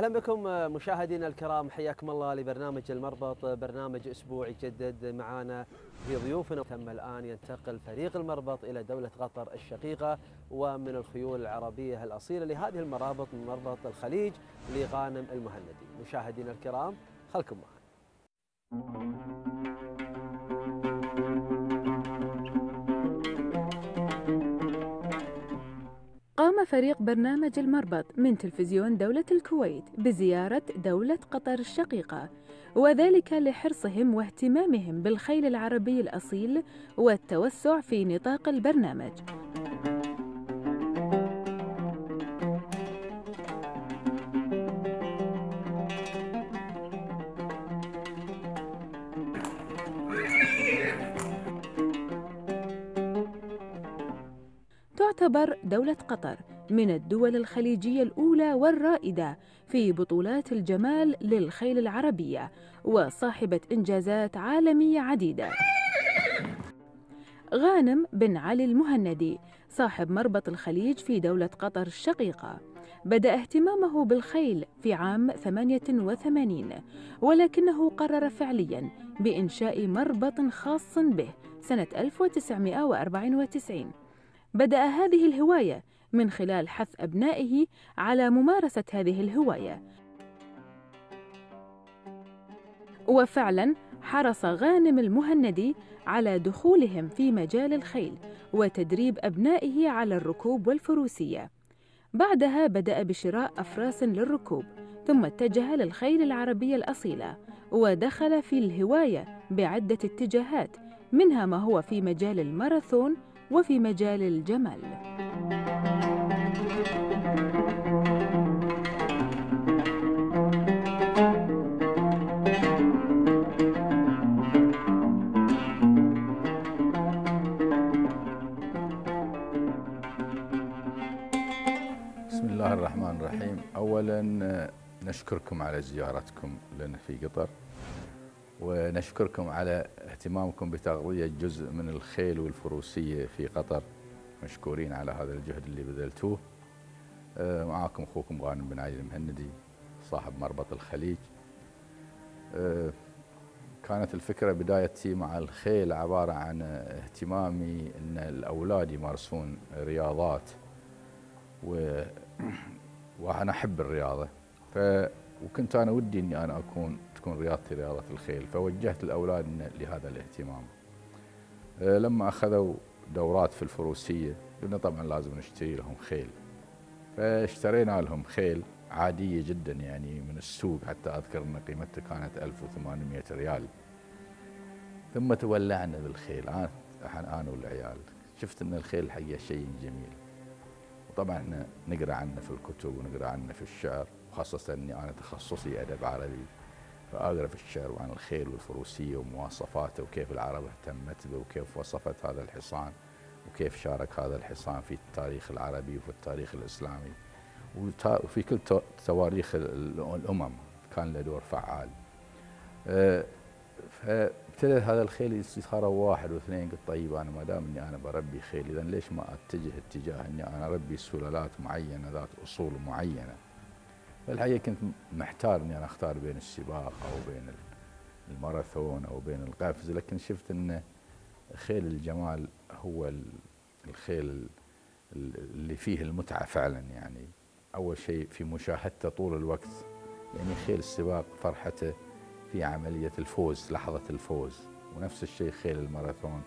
أهلا بكم مشاهدينا الكرام حياكم الله لبرنامج المربط برنامج أسبوعي جدد. معنا في ضيوفنا تم الآن ينتقل فريق المربط إلى دولة قطر الشقيقة ومن الخيول العربية الأصيلة لهذه المرابط من مربط الخليج لغانم المهندي. مشاهدينا الكرام خلكم معنا فريق برنامج المربط من تلفزيون دولة الكويت بزيارة دولة قطر الشقيقة وذلك لحرصهم واهتمامهم بالخيل العربي الأصيل والتوسع في نطاق البرنامج. تعتبر دولة قطر من الدول الخليجية الأولى والرائدة في بطولات الجمال للخيل العربية وصاحبة إنجازات عالمية عديدة. غانم بن علي المهندي صاحب مربط الخليج في دولة قطر الشقيقة بدأ اهتمامه بالخيل في عام 88 ولكنه قرر فعليا بإنشاء مربط خاص به سنة 1994 بدأ هذه الهواية من خلال حث أبنائه على ممارسة هذه الهواية. وفعلا حرص غانم المهندي على دخولهم في مجال الخيل وتدريب أبنائه على الركوب والفروسية. بعدها بدأ بشراء أفراس للركوب، ثم اتجه للخيل العربية الأصيلة، ودخل في الهواية بعدة اتجاهات، منها ما هو في مجال الماراثون وفي مجال الجمال. اولا نشكركم على زيارتكم لنا في قطر ونشكركم على اهتمامكم بتغطية جزء من الخيل والفروسية في قطر. مشكورين على هذا الجهد اللي بذلتوه. معاكم أخوكم غانم بن علي المهندي صاحب مربط الخليج. كانت الفكرة بدايتي مع الخيل عبارة عن اهتمامي إن الأولاد يمارسون رياضات و وأنا أحب الرياضة ف وكنت أنا ودي إني أنا أكون تكون رياضتي رياضة الخيل فوجهت الأولاد لهذا الاهتمام. لما أخذوا دورات في الفروسية قلنا طبعا لازم نشتري لهم خيل. فاشترينا لهم خيل عادية جدا يعني من السوق حتى أذكر إن قيمتها كانت 1800 ريال. ثم تولعنا بالخيل أنا أنا والعيال شفت إن الخيل الحقيقة شيء جميل. وطبعا نقرأ عنه في الكتب ونقرأ عنه في الشعر وخاصة إني أنا تخصصي أدب عربي فأقرأ في الشعر عن الخيل والفروسية ومواصفاته وكيف العرب اهتمت به وكيف وصفت هذا الحصان وكيف شارك هذا الحصان في التاريخ العربي وفي التاريخ الإسلامي وفي كل تواريخ الأمم كان له دور فعال. فابتدى هذا الخيل يصير واحد واثنين قلت طيب أنا ما دام إني أنا بربي خيل اذا ليش ما أتجه اتجاه إني أنا أربي سلالات معينة ذات أصول معينة. فالحقيقة كنت محتار إني أنا أختار بين السباق أو بين الماراثون أو بين القفز لكن شفت إن خيل الجمال هو الخيل اللي فيه المتعة فعلا يعني أول شيء في مشاهدته طول الوقت يعني خيل السباق فرحته في عملية الفوز لحظة الفوز. ونفس الشيء خيل الماراثون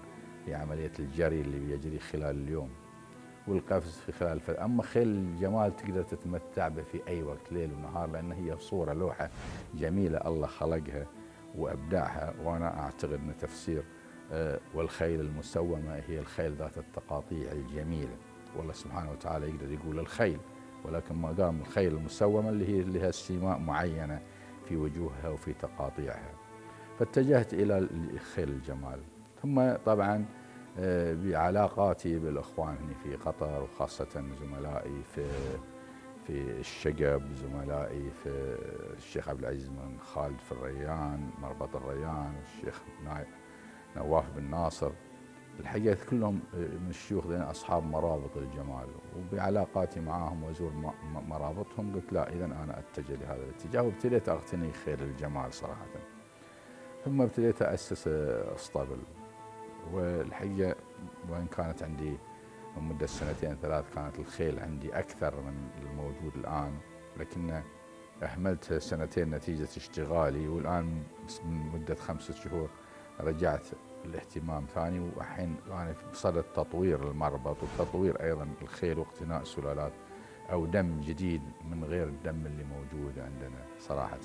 في عملية الجري اللي بيجري خلال اليوم. والقفز في خلال الفل. أما خيل الجمال تقدر تتمتع به في أي وقت ليل ونهار لأن هي صورة لوحة جميلة الله خلقها وابدعها وأنا أعتقد أن تفسير والخيل المسومة هي الخيل ذات التقاطيع الجميلة. والله سبحانه وتعالى يقدر يقول الخيل ولكن ما قام الخيل المسومة اللي هي لها سماء معينة. في وجوهها وفي تقاطيعها. فاتجهت إلى خيل الجمال. ثم طبعا بعلاقاتي بالإخوان هنا في قطر وخاصة زملائي في في الشقب زملائي في الشيخ عبد العزيز بن خالد في الريان مربط الريان الشيخ نواف بن ناصر. الحقيقة كلهم من الشيوخ ذين أصحاب مرابط الجمال وبعلاقاتي معاهم وازور مرابطهم قلت لا اذا أنا أتجه لهذا الاتجاه وابتديت أغتني خير الجمال صراحة. ثم ابتديت اسس أسطبل. والحقيقة وإن كانت عندي من مده سنتين ثلاث كانت الخيل عندي أكثر من الموجود الآن لكن أهملت سنتين نتيجة اشتغالي والآن من مدة خمسة شهور رجعت الاهتمام ثاني والحين أنا بصدد تطوير المربط وتطوير أيضا الخيل واقتناء سلالات أو دم جديد من غير الدم اللي موجود عندنا صراحة.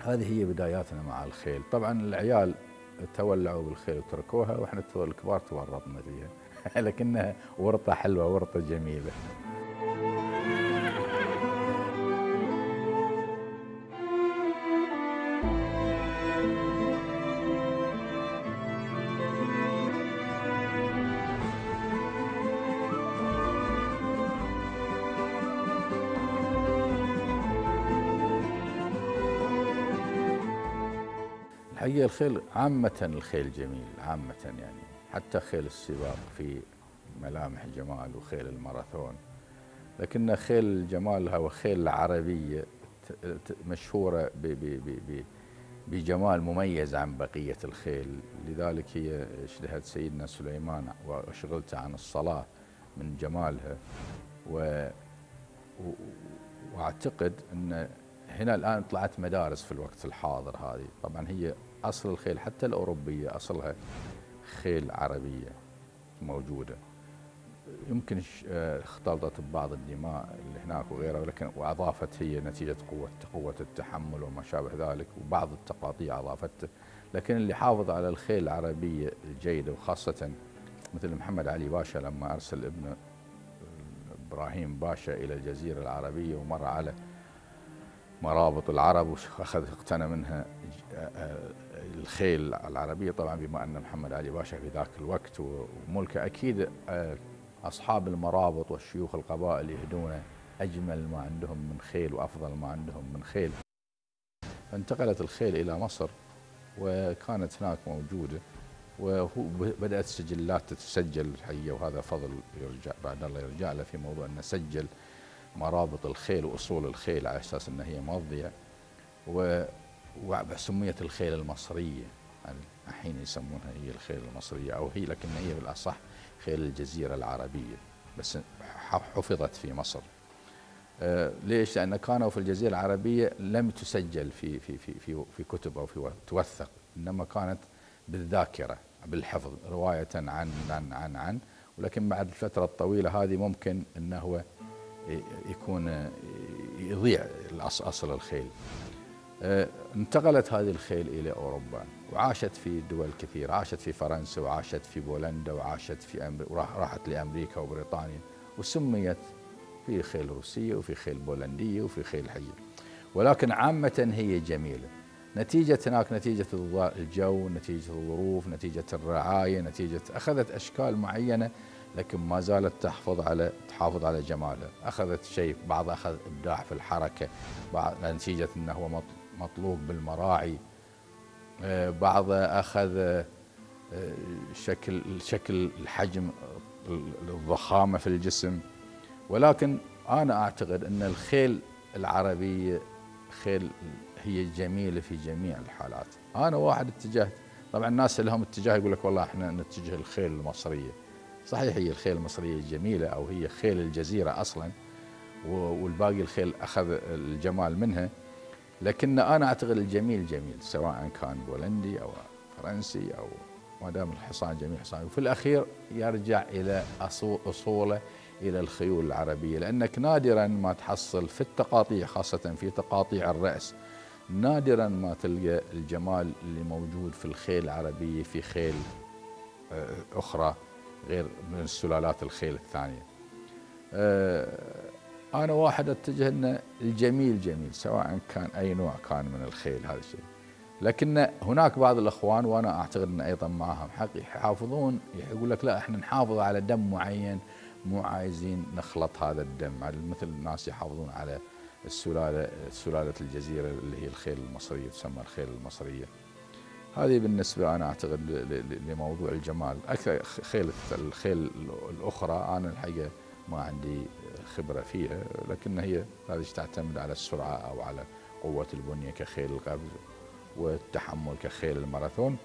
هذه هي بداياتنا مع الخيل، طبعا العيال تولعوا بالخيل وتركوها وإحنا الكبار تورطنا فيها لكنها ورطة حلوة ورطة جميلة. الحقيقة الخيل عامة الخيل جميل عامة يعني. حتى خيل السباق في ملامح جمال وخيل الماراثون. لكن خيل الجمال هو خيل العربية مشهورة بجمال مميز عن بقية الخيل. لذلك هي اشتهت سيدنا سليمان وأشغلت عن الصلاة من جمالها. و وأعتقد إن هنا الآن طلعت مدارس في الوقت الحاضر هذه. طبعا هي أصل الخيل حتى الأوروبية أصلها خيل عربية موجودة. يمكن آه، اختلطت ببعض الدماء اللي هناك وغيرها ولكن واضافت هي نتيجة قوه قوة التحمل وما شابه ذلك وبعض التقاطيع أضافته. لكن اللي حافظ على الخيل العربية الجيده وخاصة مثل محمد علي باشا لما أرسل ابنه إبراهيم باشا إلى الجزيرة العربية ومر على مرابط العرب وأخذ اقتنى منها الخيل العربية طبعا بما أن محمد علي باشا في ذاك الوقت وملكه أكيد أصحاب المرابط والشيوخ القبائل يهدون أجمل ما عندهم من خيل وأفضل ما عندهم من خيل. فانتقلت الخيل إلى مصر وكانت هناك موجودة وبدات السجلات تتسجل الحقيقة وهذا فضل يرجع بعد الله يرجع له في موضوع ان نسجل مرابط الخيل وأصول الخيل على أساس إنها هي مضية و وسميت الخيل المصرية. يعني الحين يسمونها هي الخيل المصرية أو هي لكن هي بالأصح خيل الجزيرة العربية بس حفظت في مصر. آه ليش؟ لأن كانوا في الجزيرة العربية لم تسجل في في في في, في كتب أو في توثق إنما كانت بالذاكرة بالحفظ رواية عن عن عن عن. ولكن بعد الفترة الطويلة هذه ممكن إنه يكون يضيع أصل الخيل. انتقلت هذه الخيل إلى أوروبا وعاشت في دول كثيره عاشت في فرنسا وعاشت في بولندا وعاشت في أمريكا وراحت لأمريكا وبريطانيا وسميت في خيل روسية وفي خيل بولندية وفي خيل حية. ولكن عامة هي جميلة. نتيجة هناك نتيجة الجو نتيجة الظروف نتيجة الرعاية نتيجة أخذت أشكال معينة لكن ما زالت تحفظ على تحافظ على جمالها. أخذت شيء بعض أخذ إبداع في الحركة بعض نتيجة أنه هو مطلوب بالمراعي. آه، بعض أخذ آه، شكل شكل الحجم الضخامة في الجسم. ولكن أنا أعتقد أن الخيل العربية خيل هي جميلة في جميع الحالات. أنا واحد اتجهت طبعا الناس لهم اتجاه يقول لك والله إحنا نتجه الخيل المصرية. صحيح هي الخيل المصرية جميلة أو هي خيل الجزيرة أصلا والباقي الخيل أخذ الجمال منها. لكن أنا أعتقد الجميل جميل سواء كان بولندي أو فرنسي أو ما دام الحصان جميل حصان. وفي الأخير يرجع إلى أصوله إلى الخيول العربية لأنك نادرا ما تحصل في التقاطيع خاصة في تقاطيع الرأس نادرا ما تلقى الجمال اللي موجود في الخيل العربية في خيل آه، أخرى غير من السلالات الخيل الثانية. أنا واحد أتجه أن الجميل جميل سواء كان أي نوع كان من الخيل هذا الشيء. لكن هناك بعض الأخوان وأنا أعتقد أن أيضا معهم حق يحافظون يقول لك لا إحنا نحافظ على دم معين مو عايزين نخلط هذا الدم. مثل الناس يحافظون على السلالة سلالة الجزيرة اللي هي الخيل المصرية تسمى الخيل المصرية. هذه بالنسبة أنا أعتقد لموضوع الجمال. أكثر خيل الخيل الأخرى أنا الحقيقة ما عندي خبرة فيها لكن هي هذه تعتمد على السرعة أو على قوة البنية كخيل القفز والتحمل كخيل الماراثون.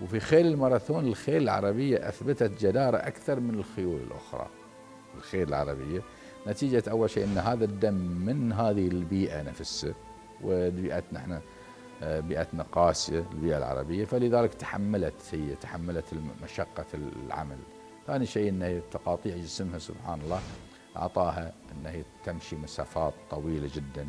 وفي خيل الماراثون الخيل العربية أثبتت جدارة أكثر من الخيول الأخرى. الخيل العربية نتيجة أول شيء أن هذا الدم من هذه البيئة نفسها وبيئتنا إحنا آه، بيئتنا قاسية البيئة العربية. فلذلك تحملت هي تحملت مشقة العمل. ثاني شيء أن تقاطيع جسمها سبحان الله أعطاها أن هي تمشي مسافات طويلة جدا.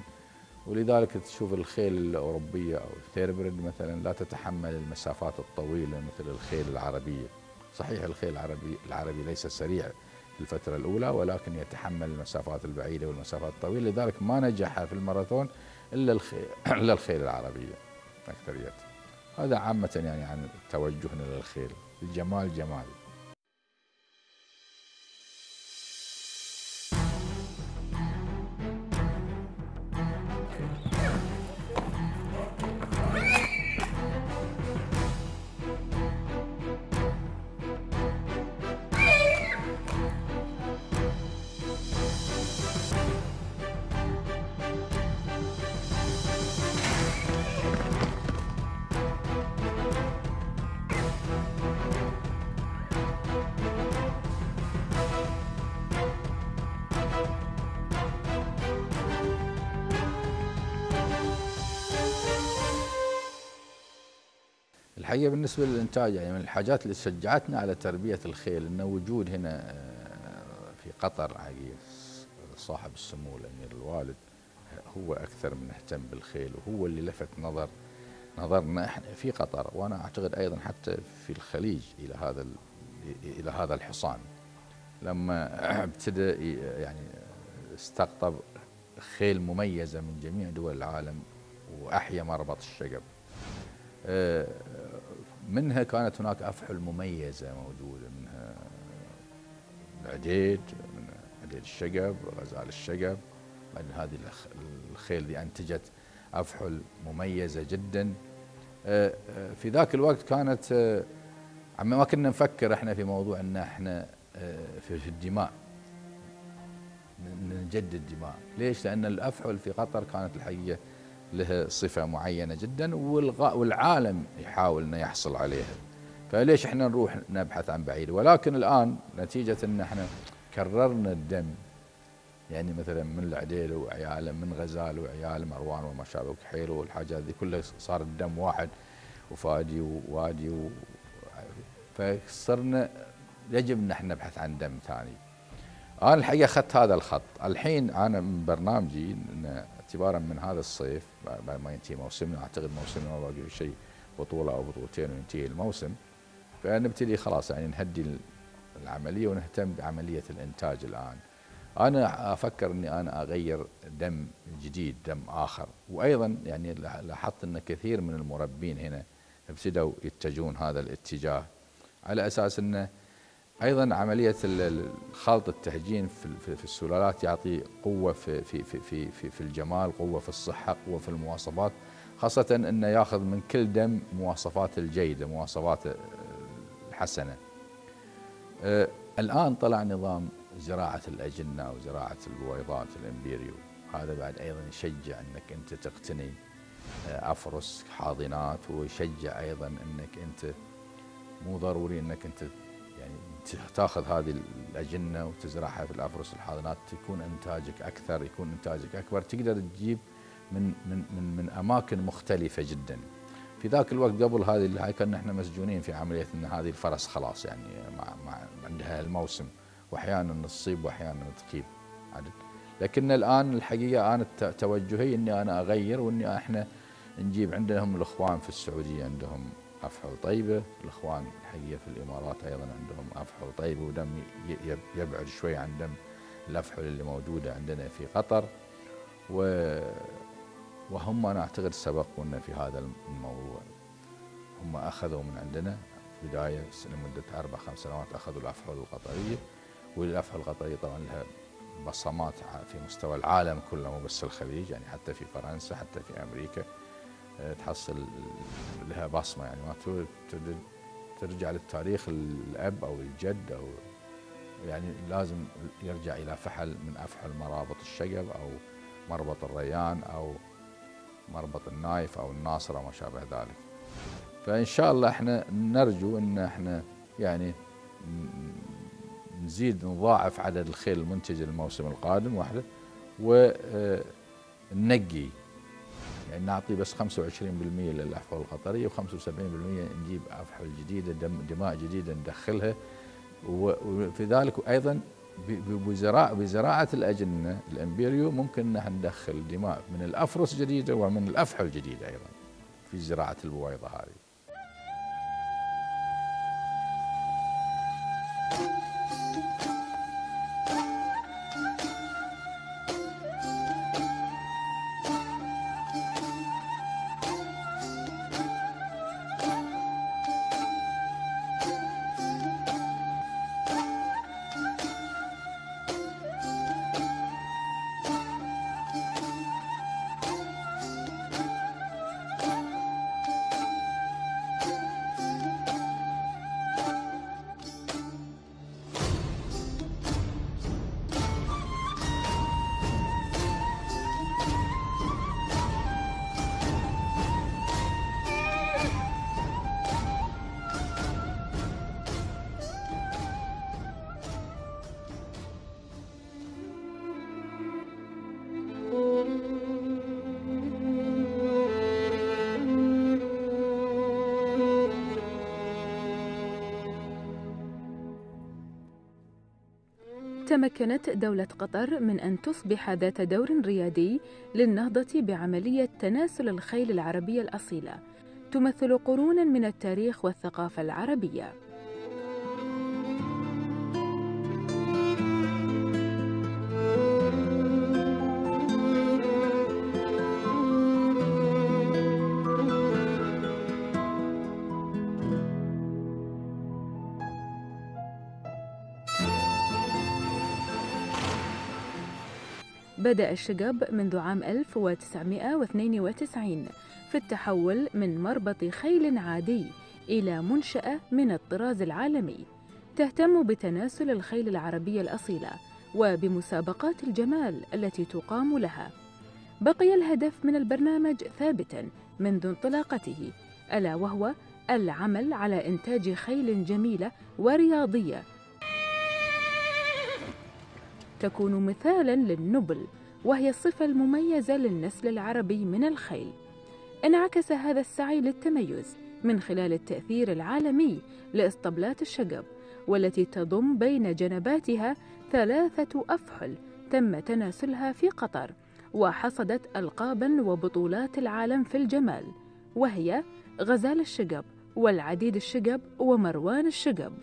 ولذلك تشوف الخيل الأوروبية أو الثيربرد مثلا لا تتحمل المسافات الطويلة مثل الخيل العربية. صحيح الخيل العربي العربي ليس سريع في الفترة الأولى ولكن يتحمل المسافات البعيدة والمسافات الطويلة. لذلك ما نجح في الماراثون إلا الخيل, إلا الخيل العربية أكثريتها هذا عامة يعني عن توجهنا للخيل الجمال جمال. الحقيقة بالنسبة للإنتاج يعني من الحاجات اللي شجعتنا على تربية الخيل إنه وجود هنا آه، في قطر صاحب السمو الأمير الوالد هو أكثر من اهتم بالخيل وهو اللي لفت نظر نظرنا إحنا في قطر. وأنا أعتقد أيضا حتى في الخليج إلى هذا إلى هذا الحصان. لما ابتدى يعني استقطب خيل مميزة من جميع دول العالم وأحيا مربط الشقب. آه، منها كانت هناك أفحل مميزة موجودة منها العديد من عديد الشقب غزال الشقب بعدين هذه الخيل اللي أنتجت أفحل مميزة جدا. آه، آه، في ذاك الوقت كانت ما كنا نفكر إحنا في موضوع إن إحنا في الدماء. نجدد دماء. ليش؟ لأن الأفحل في قطر كانت الحقيقة له صفة معينة جدا والعالم يحاول أنه يحصل عليها. فليش إحنا نروح نبحث عن بعيد؟ ولكن الآن نتيجة أن إحنا كررنا الدم. يعني مثلا من العديل وعياله من غزال وعيال مروان وما شابه وكحيل والحاجات ذي كلها صار الدم واحد وفادي ووادي و... فصرنا يجب إن إحنا نبحث عن دم ثاني. أنا الحقيقة أخذت هذا الخط، الحين أنا من برنامجي اعتبارا من هذا الصيف بعد ما ينتهي موسمنا أعتقد موسمنا ما باقي شيء بطولة أو بطولتين وينتهي الموسم فنبتدي خلاص يعني نهدي العملية ونهتم بعملية الإنتاج الآن. أنا أفكر إني أنا أغير دم جديد دم آخر وأيضا يعني لاحظت إن كثير من المربين هنا ابتدوا يتجهون هذا الاتجاه على أساس إنه أيضا عملية خلط التهجين في السلالات يعطي قوة في في في في في, الجمال، قوة في الصحة، قوة في المواصفات، خاصة إنه يأخذ من كل دم مواصفات الجيدة، مواصفات الحسنة. آه، الآن طلع نظام زراعة الأجنة أو زراعه البويضات الإمبيريو، هذا بعد أيضا يشجع إنك أنت تقتني آه، أفرس حاضنات ويشجع أيضا إنك أنت مو ضروري إنك أنت تاخذ هذه الأجنة وتزرعها في الأفرس الحاضنات يكون إنتاجك أكثر يكون إنتاجك أكبر تقدر تجيب من من من من أماكن مختلفة جدا. في ذاك الوقت قبل هذه هاي كنا إحنا مسجونين في عملية إن هذه الفرس خلاص يعني مع مع عندها الموسم واحيانا تصيب واحيانا تخيب عدد. لكن الآن الحقيقة أنا توجهي إني أنا أغير وإني إحنا نجيب عندهم الإخوان في السعودية عندهم أفحل طيبة الإخوان الحقيقة في الإمارات أيضا عندهم أفحل طيبة ودم يبعد شوي عن دم الأفحل اللي موجودة عندنا في قطر. و وهم أنا أعتقد سبقونا في هذا الموضوع. هم أخذوا من عندنا بداية لمدة أربع خمس سنوات أخذوا الأفحل القطرية. والأفحل القطرية طبعا لها بصمات في مستوى العالم كله مو بس الخليج يعني حتى في فرنسا حتى في أمريكا. تحصل لها بصمة يعني ما ترجع للتاريخ الأب أو الجد أو يعني لازم يرجع إلى فحل من أفحل مرابط الشقب أو مربط الريان أو مربط النايف أو الناصر أو ما شابه ذلك. فإن شاء الله إحنا نرجو إن إحنا يعني نزيد نضاعف عدد الخيل المنتجه الموسم القادم واحدة وننقي يعني نعطي بس 25% للاحفال القطرية و75% نجيب أفحل جديدة دم دماء جديدة ندخلها وفي ذلك أيضا بزراعه بزراعة الأجنة الإمبيريو ممكن ان ندخل دماء من الأفرس جديدة ومن الأفحل جديدة أيضا في زراعة البويضة هذه. تمكنت دولة قطر من أن تصبح ذات دور ريادي للنهضة بعملية تناسل الخيل العربية الأصيلة، تمثل قرونا من التاريخ والثقافة العربية. بدأ الشقب منذ عام 1992 في التحول من مربط خيل عادي إلى منشأة من الطراز العالمي. تهتم بتناسل الخيل العربية الأصيلة وبمسابقات الجمال التي تقام لها. بقي الهدف من البرنامج ثابتا منذ انطلاقته ألا وهو العمل على إنتاج خيل جميلة ورياضية. تكون مثالا للنبل وهي الصفة المميزة للنسل العربي من الخيل. انعكس هذا السعي للتميز من خلال التأثير العالمي لإسطبلات الشقب والتي تضم بين جنباتها ثلاثة أفحل تم تناسلها في قطر وحصدت ألقابا وبطولات العالم في الجمال وهي غزال الشقب والعديد الشقب ومروان الشقب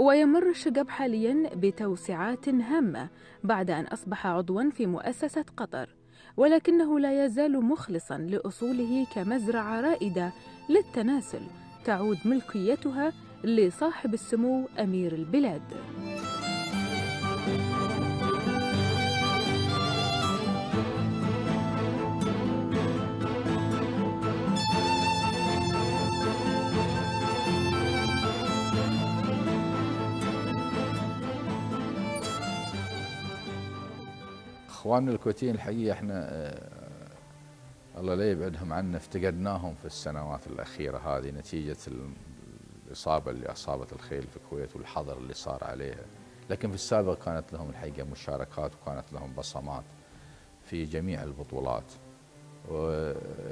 ويمر الشقب حاليا بتوسعات هامة بعد أن أصبح عضوا في مؤسسة قطر ولكنه لا يزال مخلصا لأصوله كمزرعة رائدة للتناسل تعود ملكيتها لصاحب السمو أمير البلاد. اخواننا الكويتيين الحقيقة إحنا آه، الله لا يبعدهم عنا افتقدناهم في السنوات الأخيرة هذه نتيجة الإصابة اللي أصابت الخيل في الكويت والحظر اللي صار عليها. لكن في السابق كانت لهم الحقيقة مشاركات وكانت لهم بصمات في جميع البطولات.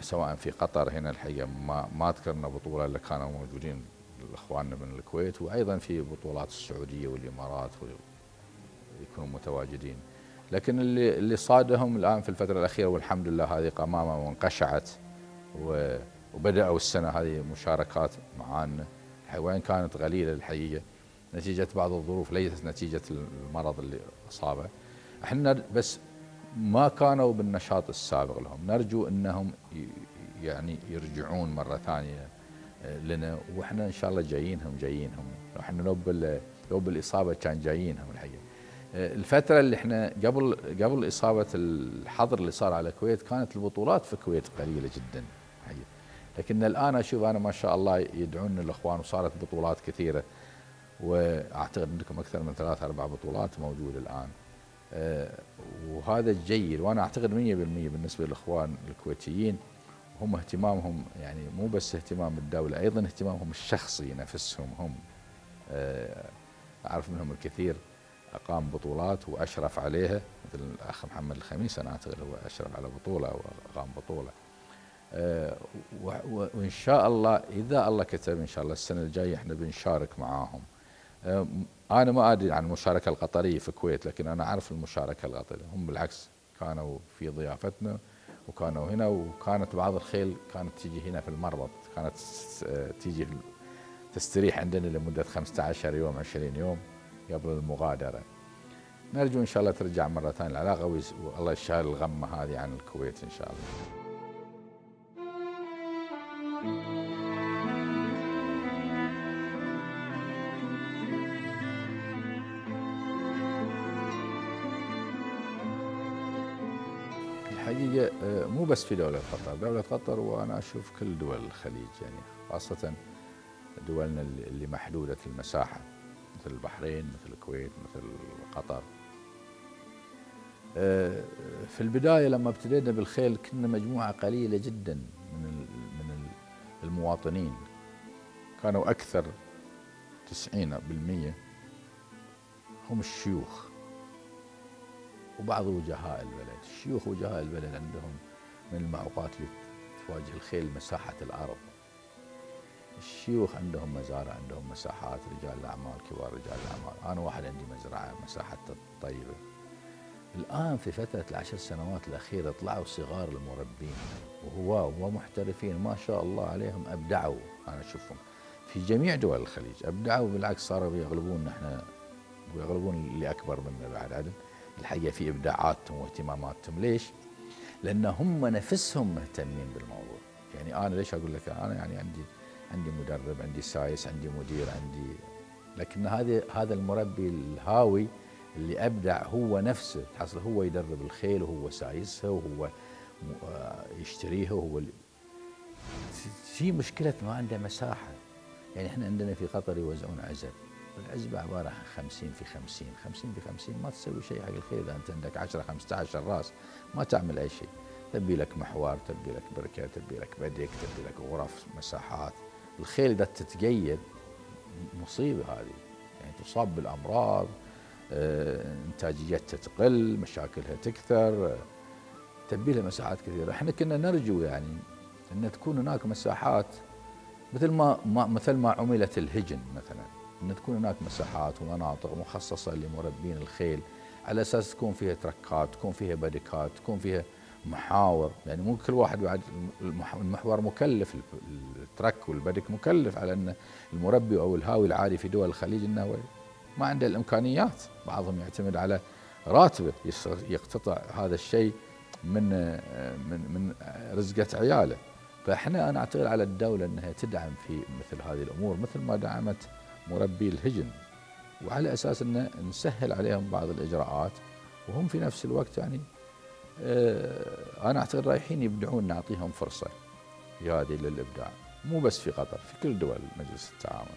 سواء في قطر هنا الحقيقة ما ما ذكرنا بطولة اللي كانوا موجودين اخواننا من الكويت وأيضا في بطولات السعودية والإمارات يكونوا متواجدين. لكن اللي اللي صادهم الآن في الفترة الأخيرة والحمد لله هذه قمامة وانقشعت وبدأوا السنة هذه مشاركات معانا وين كانت قليله الحقيقة. نتيجة بعض الظروف ليست نتيجة المرض اللي أصابه. إحنا بس ما كانوا بالنشاط السابق لهم. نرجو إنهم يعني يرجعون مرة ثانية لنا. وإحنا إن شاء الله جايينهم جايينهم. إحنا لو بالإصابة كان جايينهم الحقيقة. الفترة اللي إحنا قبل قبل إصابة الحظر اللي صار على الكويت كانت البطولات في الكويت قليلة جدا. لكن الآن أشوف أنا ما شاء الله يدعون الإخوان وصارت بطولات كثيرة. وأعتقد عندكم أكثر من ثلاث أربع بطولات موجودة الآن. أه وهذا جيد. وأنا أعتقد 100% بالنسبة للإخوان الكويتيين هم اهتمامهم يعني مو بس اهتمام الدولة أيضا اهتمامهم الشخصي نفسهم هم. أه أعرف منهم الكثير. أقام بطولات وأشرف عليها مثل الأخ محمد الخميس أنا أعتقد هو أشرف على بطولة وأقام بطولة. أه وإن شاء الله إذا الله كتب إن شاء الله السنة الجاية إحنا بنشارك معاهم. أه أنا ما أدري عن المشاركة القطرية في الكويت لكن أنا أعرف المشاركة القطرية. هم بالعكس كانوا في ضيافتنا وكانوا هنا وكانت بعض الخيل كانت تيجي هنا في المربط. كانت تيجي تستريح عندنا لمدة 15 يوم 20 يوم. قبل المغادرة. نرجو إن شاء الله ترجع مرة ثانية. العلاقه والله يشال الغمة هذه عن الكويت إن شاء الله. الحقيقة مو بس في دولة قطر، دولة قطر وأنا أشوف كل دول الخليج يعني خاصة دولنا اللي محدودة المساحة. مثل البحرين مثل الكويت مثل قطر. في البداية لما ابتدينا بالخيل كنا مجموعة قليلة جدا من من المواطنين. كانوا أكثر تسعين بالمية هم الشيوخ وبعض وجهاء البلد. الشيوخ وجهاء البلد عندهم من المعوقات اللي تواجه الخيل مساحة الأرض. الشيوخ عندهم مزارع عندهم مساحات رجال الأعمال كبار رجال الأعمال. أنا واحد عندي مزرعة مساحتها طيبه الآن في فترة العشر سنوات الأخيرة طلعوا صغار المربين وهو ومحترفين ما شاء الله عليهم أبدعوا. أنا أشوفهم في جميع دول الخليج أبدعوا بالعكس صاروا يغلبون إحنا ويغلبون اللي أكبر منا بعد عدد. الحقيقة في إبداعاتهم واهتماماتهم. ليش؟ لأن هم نفسهم مهتمين بالموضوع. يعني أنا ليش أقول لك؟ أنا يعني عندي عندي مدرب عندي سايس عندي مدير عندي لكن هذا هذا المربي الهاوي اللي أبدع هو نفسه تحصل هو يدرب الخيل وهو سايسها وهو يشتريها وهو في مشكلة ما عنده مساحة. يعني إحنا عندنا في قطر يوزعون عزب العزبة عبارة عن 50 في 50 50 في 50 ما تسوي شيء حق الخيل. إذا أنت عندك 10 15 راس ما تعمل أي شيء. تبي لك محور تبي لك بركة تبي لك بدك تبي لك غرف مساحات. الخيل اذا تتقيد مصيبة هذه. يعني تصاب بالأمراض آه، إنتاجيتها تقل مشاكلها تكثر آه، تبي لها مساحات كثيرة. إحنا كنا نرجو يعني إن تكون هناك مساحات مثل ما, ما مثل ما عملت الهجن مثلا. إن تكون هناك مساحات ومناطق مخصصة لمربين الخيل على أساس تكون فيها تركات تكون فيها بدكات تكون فيها محاور يعني مو كل واحد بعد المحور مكلف الترك والبدك مكلف على إن المربي أو الهاوي العادي في دول الخليج إنه ما عنده الإمكانيات. بعضهم يعتمد على راتبه يقتطع هذا الشيء من من من رزقة عياله. فإحنا أنا أعتقد على الدولة إنها تدعم في مثل هذه الأمور مثل ما دعمت مربي الهجن. وعلى أساس ان نسهل عليهم بعض الإجراءات وهم في نفس الوقت يعني أنا أعتقد رايحين يبدعون نعطيهم فرصة في هذه للإبداع مو بس في قطر في كل دول مجلس التعاون.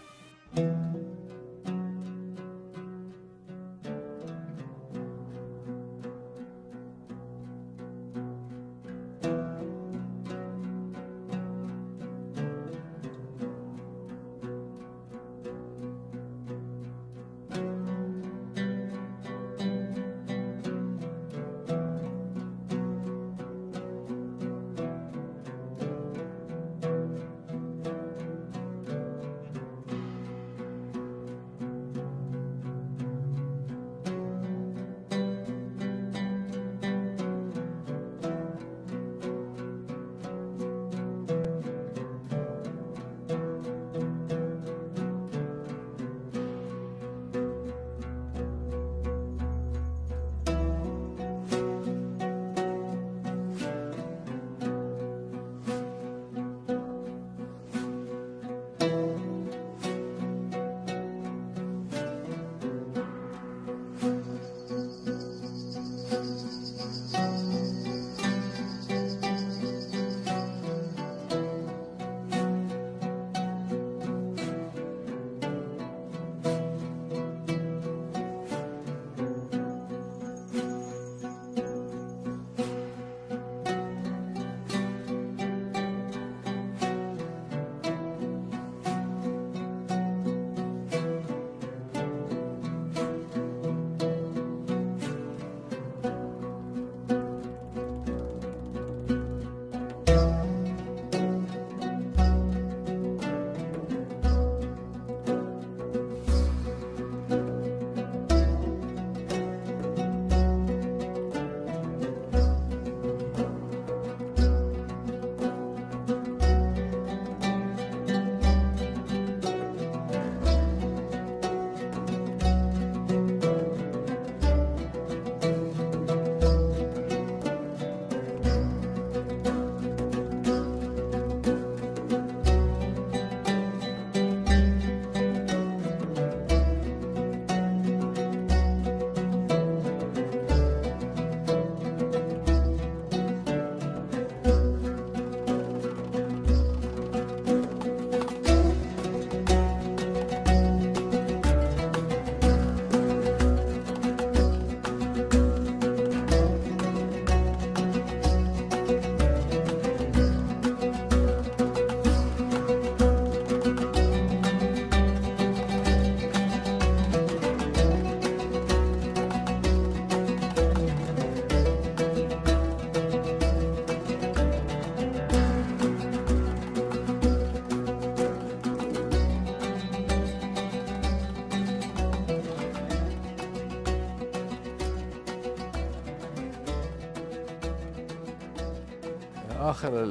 آخر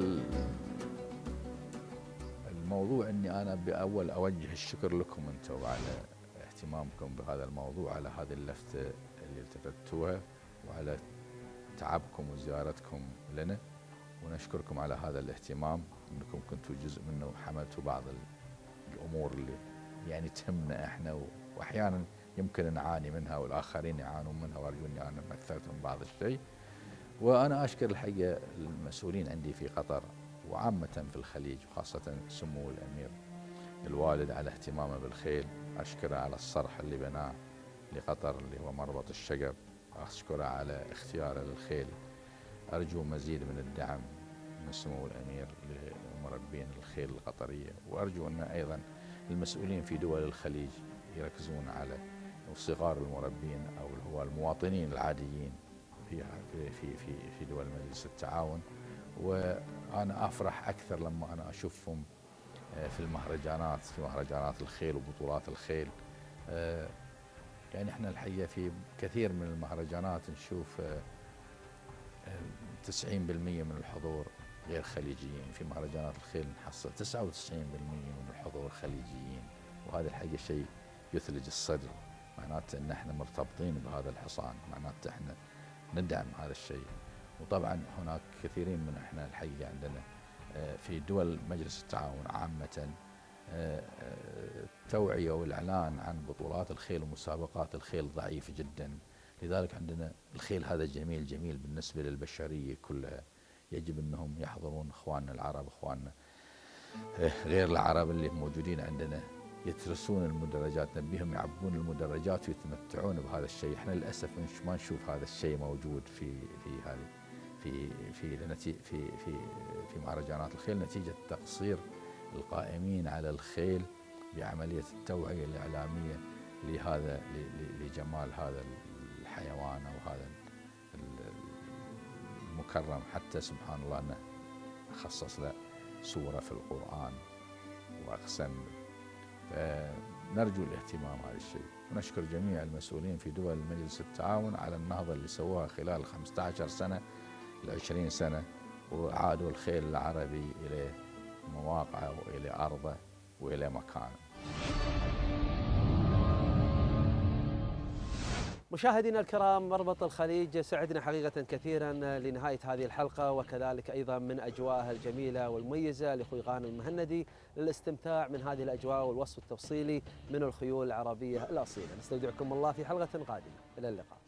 الموضوع إني أنا بأول أوجه الشكر لكم أنتم على اهتمامكم بهذا الموضوع على هذه اللفتة اللي التفتوها وعلى تعبكم وزيارتكم لنا. ونشكركم على هذا الاهتمام إنكم كنتوا جزء منه وحملتوا بعض الأمور اللي يعني تهمنا إحنا وأحيانا يمكن نعاني منها والآخرين يعانون منها وارجو إني أنا مثلت من بعض الشيء. وأنا أشكر الحقيقة المسؤولين عندي في قطر وعامة في الخليج وخاصة سمو الأمير الوالد على اهتمامه بالخيل. أشكره على الصرح اللي بناه لقطر اللي هو مربط الشقب. أشكره على اختياره للخيل أرجو مزيد من الدعم من سمو الأمير لمربين الخيل القطرية. وأرجو أن أيضا المسؤولين في دول الخليج يركزون على صغار المربين أو هو المواطنين العاديين. في في في في دول مجلس التعاون. وأنا أفرح أكثر لما أنا أشوفهم آه، في المهرجانات في مهرجانات الخيل وبطولات الخيل. آه، يعني إحنا الحقيقة في كثير من المهرجانات نشوف 90% آه، من الحضور غير خليجيين. في مهرجانات الخيل نحصل 99% من الحضور خليجيين. وهذا الحقيقة شيء يثلج الصدر معناته إن إحنا مرتبطين بهذا الحصان معناته إحنا ندعم هذا الشيء. وطبعا هناك كثيرين من إحنا الحقيقة عندنا آه، في دول مجلس التعاون عامة التوعيه آه، آه، والإعلان عن بطولات الخيل ومسابقات الخيل ضعيف جدا. لذلك عندنا الخيل هذا جميل جميل بالنسبة للبشرية كلها. يجب إنهم يحضرون إخواننا العرب إخواننا غير العرب اللي موجودين عندنا. يترسون المدرجات نبيهم يعبون المدرجات ويتمتعون بهذا الشيء. إحنا للأسف ما نشوف هذا الشيء موجود في في هذه في في في في في مهرجانات الخيل. نتيجة تقصير القائمين على الخيل بعملية التوعية الإعلامية لهذا لجمال هذا الحيوان أو هذا المكرم. حتى سبحان الله إنه خصص له سورة في القرآن وأقسم فنرجو الاهتمام هذا الشيء. ونشكر جميع المسؤولين في دول مجلس التعاون على النهضة اللي سووها خلال 15 سنة ل 20 سنة وعادوا الخيل العربي إلى مواقعه وإلى أرضه وإلى مكانه. مشاهدينا الكرام مربط الخليج سعدنا حقيقة كثيرا لنهاية هذه الحلقة وكذلك أيضا من أجواءها الجميلة والمميزة لأخوي غانم المهندي للاستمتاع من هذه الأجواء والوصف التفصيلي من الخيول العربية الأصيلة. نستودعكم الله في حلقة قادمة. إلى اللقاء.